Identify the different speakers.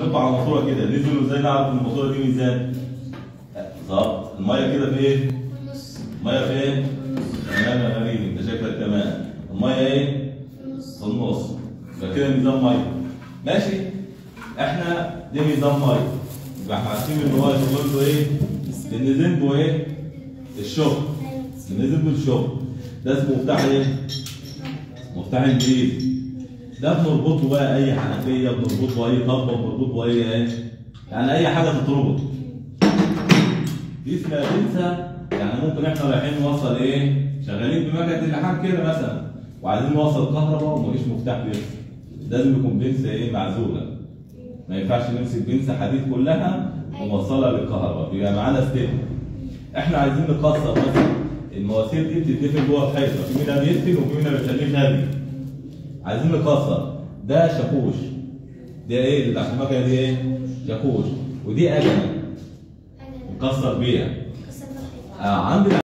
Speaker 1: نرفع على الماسورة كده ننزل وازاي نعرف إن الماسورة دي ميزان بالظبط المية كده في
Speaker 2: إيه؟
Speaker 1: المية في إيه؟ تمام يا غريب أنت شكلك تمام المية
Speaker 2: إيه؟
Speaker 1: في النص يبقى كده ميزان مية ماشي إحنا دي ميزان مية يبقى إحنا عارفين إن هو شغلته إيه؟ إن ذنبه إيه؟ الشغل إن ذنبه الشغل ده اسمه مفتاح إيه؟ مفتاح إنجليزي ده بنربطه بقى أي حنفية بنربطه بأي طبه بنربطه بأي إيه؟ يعني أي حاجة تتربط. دي اسمها بنسة يعني ممكن إحنا رايحين نوصل إيه؟ شغالين بمكنه اللحام كده مثلا. وعايزين نوصل كهرباء ومفيش مفتاح بنسة لازم يكون بنسة إيه؟ معزولة. ما ينفعش نمسك بنسة حديد كلها ونوصلها للكهرباء. بيبقى معانا ستيب. إحنا عايزين نكسر مثلا. المواسير دي بتتدفن جوه الحيطه في منها بيدفن وفي منها بنخليه خارجي عايزين نكسر. ده شاكوش. ده إيه؟ اللي تحت المكنة دي إيه؟ شاكوش. ودي اجنه نكسر بيها. آه عندنا